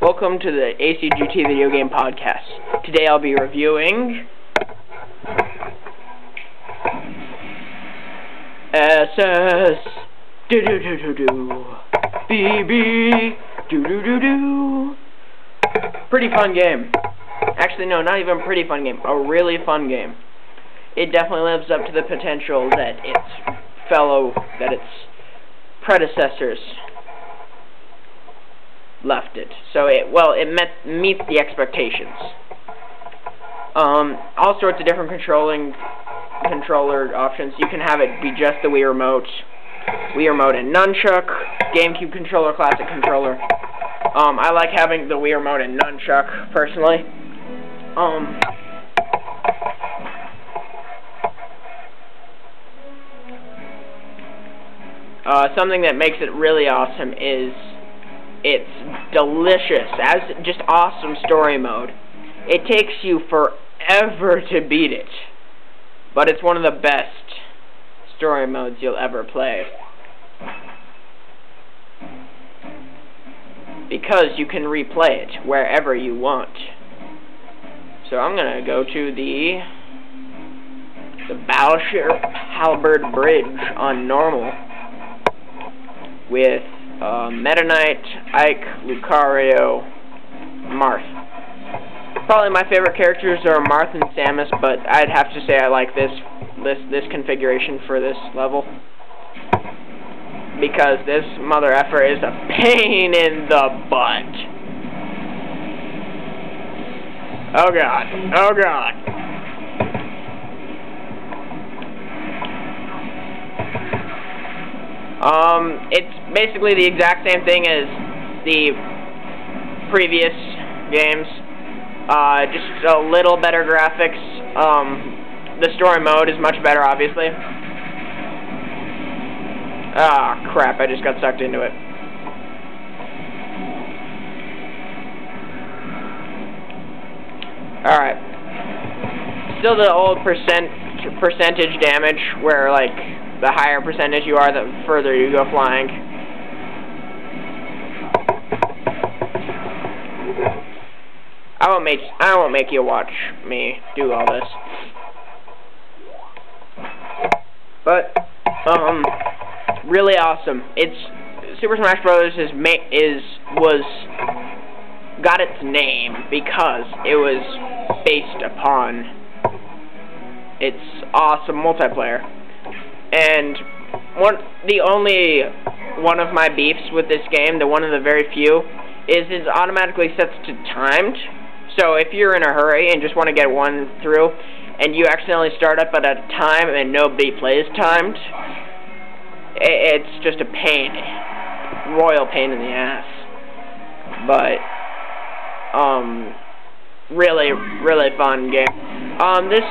Welcome to the ACGT Video Game Podcast. Today I'll be reviewing SS do do do do do BB do do do do. Pretty fun game. Actually, no, not even pretty fun game. A really fun game. It definitely lives up to the potential that its fellow, that its predecessors left it. So it, well, it met, meets the expectations. Um, all sorts of different controlling controller options. You can have it be just the Wii Remote, Wii Remote and Nunchuck, GameCube controller, Classic controller. Um, I like having the Wii Remote and Nunchuck, personally. Um, uh, something that makes it really awesome is it's delicious, as just awesome story mode. It takes you forever to beat it, but it's one of the best story modes you'll ever play. Because you can replay it wherever you want. So I'm gonna go to the the Battleship Halberd Bridge on normal with uh, Meta Knight, Ike, Lucario, Marth. Probably my favorite characters are Marth and Samus, but I'd have to say I like this this this configuration for this level because this mother effer is a pain in the butt. Oh god. Oh god. Um, it's basically the exact same thing as the previous games. Uh, just a little better graphics. Um, the story mode is much better, obviously. Ah, crap, I just got sucked into it. Alright. Still the old percent percentage damage where, like, the higher percentage you are, the further you go flying. I won't make I won't make you watch me do all this. But um really awesome. It's Super Smash Bros is is was got its name because it was based upon its awesome multiplayer. And one, the only one of my beefs with this game, the one of the very few, is it automatically sets to timed. So if you're in a hurry and just want to get one through, and you accidentally start up at a time and nobody plays timed, it's just a pain, royal pain in the ass. But um, really, really fun game. Um, this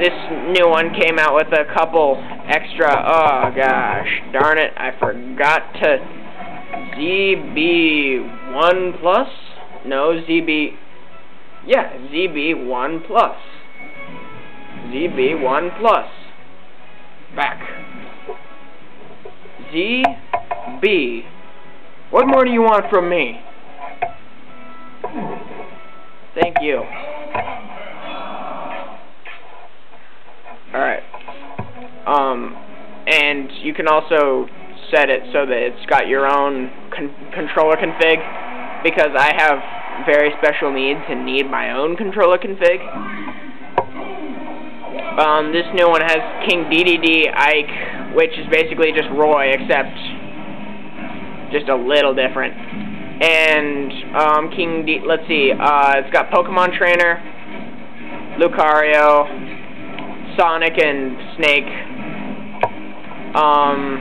this new one came out with a couple extra, oh gosh, darn it, I forgot to, ZB1 Plus? No, ZB, yeah, ZB1 Plus. ZB1 Plus. Back. ZB. What more do you want from me? Thank you. You can also set it so that it's got your own con controller config, because I have very special needs and need my own controller config. Um, this new one has King Dedede Ike, which is basically just Roy, except just a little different. And um, King D, let's see, uh, it's got Pokemon Trainer, Lucario, Sonic and Snake. Um,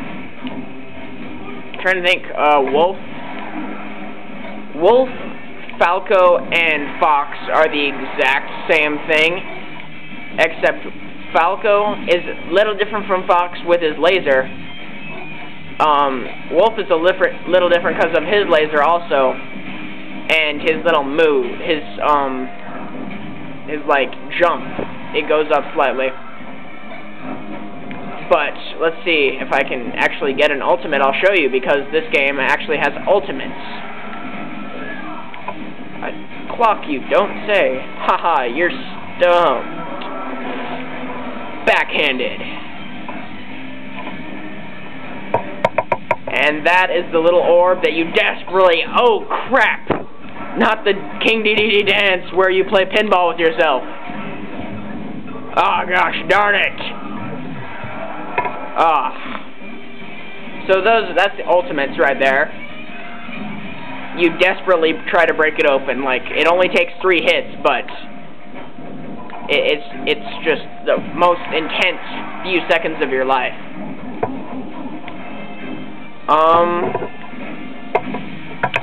trying to think. Uh, Wolf, Wolf, Falco, and Fox are the exact same thing, except Falco is a little different from Fox with his laser. Um, Wolf is a little different because of his laser also, and his little move, his um, his like jump, it goes up slightly. But let's see if I can actually get an ultimate. I'll show you because this game actually has ultimates. clock, you don't say. Haha, you're stumped. Backhanded. And that is the little orb that you desperately... Oh, crap! Not the King Dedede dance where you play pinball with yourself. Oh, gosh, darn it. Ah. So those, that's the ultimates right there. You desperately try to break it open. Like, it only takes three hits, but... It, it's, it's just the most intense few seconds of your life. Um,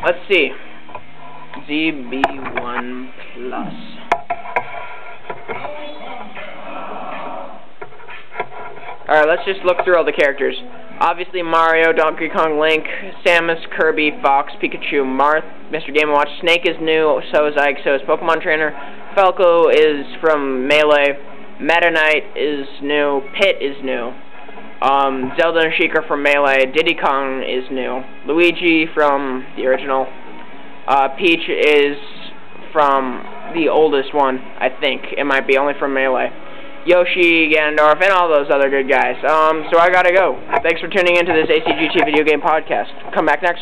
let's see. ZB1 Plus. Alright, let's just look through all the characters. Obviously Mario, Donkey Kong, Link, Samus, Kirby, Fox, Pikachu, Marth, Mr. Game & Watch, Snake is new, so is Ike, so is Pokemon Trainer, Falco is from Melee, Meta Knight is new, Pit is new. Um, Zelda and Sheik are from Melee. Diddy Kong is new. Luigi from the original. Uh, Peach is from the oldest one, I think. It might be only from Melee. Yoshi, Ganondorf, and all those other good guys. Um, so I gotta go. Thanks for tuning into this ACGT video game podcast. Come back next